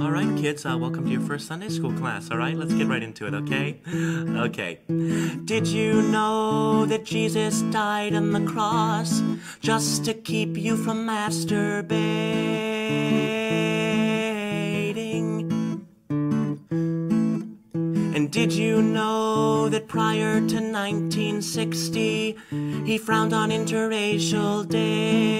All right, kids, uh, welcome to your first Sunday school class. All right, let's get right into it, okay? Okay. Did you know that Jesus died on the cross just to keep you from masturbating? And did you know that prior to 1960, he frowned on interracial dating?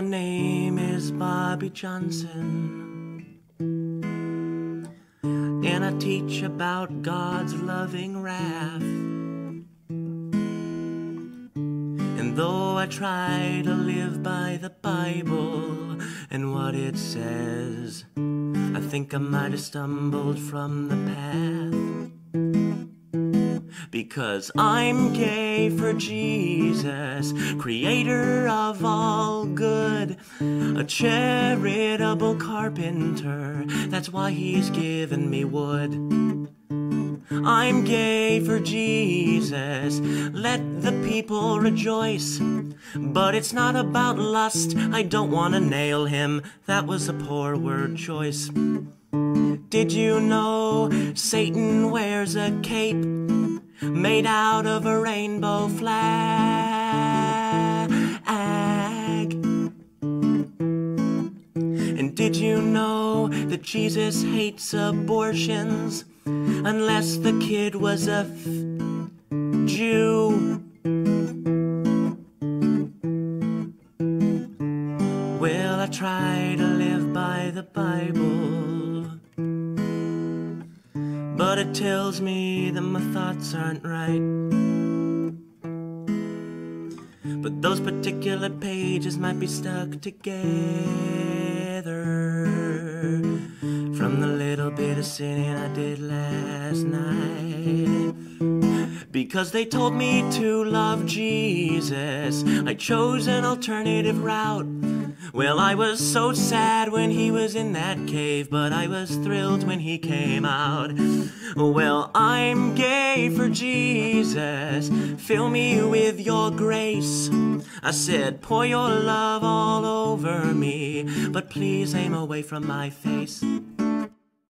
My name is Bobby Johnson. And I teach about God's loving wrath. And though I try to live by the Bible and what it says, I think I might have stumbled from the path. Because I'm gay for Jesus, creator of all good, a charitable carpenter, that's why he's given me wood. I'm gay for Jesus, let the people rejoice. But it's not about lust, I don't want to nail him, that was a poor word choice. Did you know Satan wears a cape made out of a rainbow flag? And did you know that Jesus hates abortions unless the kid was a Jew? Well, I try to live by the Bible. But it tells me that my thoughts aren't right. But those particular pages might be stuck together from the little bit of sinning I did last night. Because they told me to love Jesus, I chose an alternative route. Well, I was so sad when he was in that cave, but I was thrilled when he came out. Well, I'm gay for Jesus, fill me with your grace. I said, pour your love all over me, but please aim away from my face.